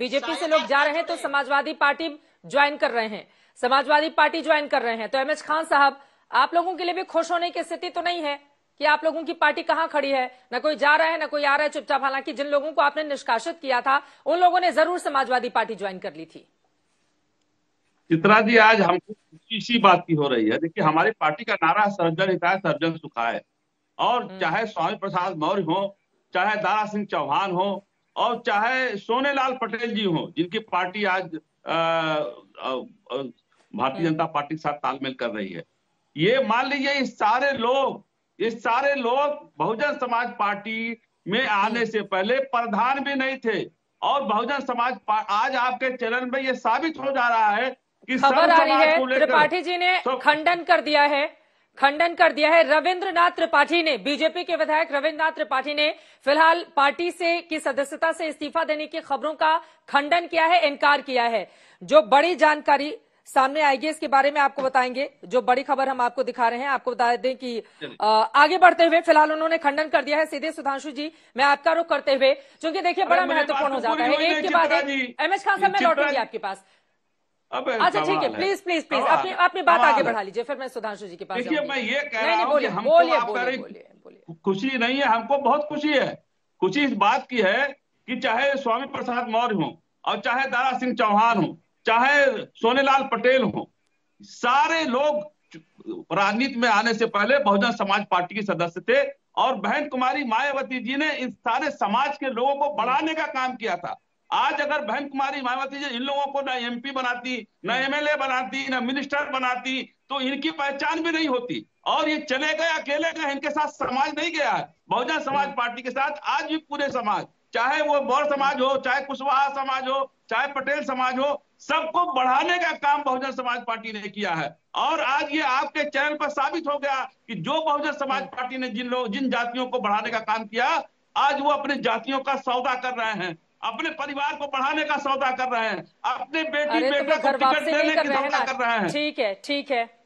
BJP से लोग जा रहे हैं तो समाजवादी पार्टी ज्वाइन कर रहे हैं। समाजवादी पार्टी ज्वाइन कर रहे हैं। तो एम एच खान साहब आप लोगों के लिए भी खुश होने की स्थिति तो नहीं है कि आप लोगों की पार्टी कहाँ खड़ी है? न कोई जा रहा है न कोई आ रहा है चुपचाप। हालाँकि जिन लोगों को आपने निष्कासित किया था उन लोगों ने ज़रूर समाजवादी पार्टी ज्वाइन कर ली थी। चित्रा जी आज हमको इसी बात की हो रही है। देखिए हमारी पार्टी का नारा सर्जन हिताय सर्जन सुखाए। और चाहे स्वामी प्रसाद मौर्य हो चाहे दारा सिंह चौहान हो और चाहे सोनेलाल पटेल जी हो जिनकी पार्टी आज भारतीय जनता पार्टी के साथ तालमेल कर रही है। ये मान लीजिए इस सारे लोग ये सारे लोग बहुजन समाज पार्टी में आने से पहले प्रधान भी नहीं थे। और बहुजन समाज आज आपके चरण में ये साबित हो जा रहा है कि खबर आ रही है त्रिपाठी जी ने खंडन कर दिया है। खंडन कर दिया है। रविंद्रनाथ त्रिपाठी ने बीजेपी के विधायक रविंद्रनाथ त्रिपाठी ने फ़िलहाल पार्टी से की सदस्यता से इस्तीफा देने की खबरों का खंडन किया है इनकार किया है। जो बड़ी जानकारी सामने आएगी इसके बारे में आपको बताएँगे। जो बड़ी खबर हम आपको दिखा रहे हैं आपको बता दें कि आ, आगे बढ़ते हुए फ़िलहाल उन्होंने खंडन कर दिया है। सीधे सुधांशु जी मैं आपका रुख करते हुए क्योंकि देखिए बड़ा महत्वपूर्ण हो जाता है। एक के बाद एक एम एच खान साहब मैं लौटूँगी आपके पास। अच्छा ठीक है प्लीज़ प्लीज़ प्लीज़ अपनी अपनी बात आगे बढ़ा लीजिए फिर मैं सुधांशु जी के पास देखिए मैं ये कह रहा हूँ बोलिए बोलिए बोलिए खुशी नहीं है हमको बहुत खुशी है। खुशी इस बात की है कि चाहे स्वामी प्रसाद मौर्य हो और चाहे दारा सिंह चौहान हो चाहे सोनेलाल पटेल हो सारे लोग राजनीति में आने से पहले बहुजन समाज पार्टी के सदस्य थे और बहन कुमारी मायावती जी ने इन सारे समाज के लोगों को बढ़ाने का काम किया था। आज अगर बहन कुमारी मायावती जी इन लोगों को ना एमपी बनाती ना एमएलए बनाती ना मिनिस्टर बनाती तो इनकी पहचान भी नहीं होती। और ये चले गए अकेले गए इनके साथ समाज नहीं गया है। बहुजन समाज पार्टी के साथ आज भी पूरे समाज चाहे वो बौर समाज हो चाहे कुशवाहा समाज हो चाहे पटेल समाज हो सबको बढ़ाने का काम बहुजन समाज पार्टी ने किया है। और आज ये आपके चैनल पर साबित हो गया कि जो बहुजन समाज पार्टी ने जिन लोग जिन जातियों को बढ़ाने का काम किया आज वो अपने जातियों का सौदा कर रहे हैं। अपने परिवार को बढ़ाने का सौदा कर रहे हैं। अपने बेटी बेटा को टिकट देने का सौदा कर रहे हैं। ठीक है ठीक है।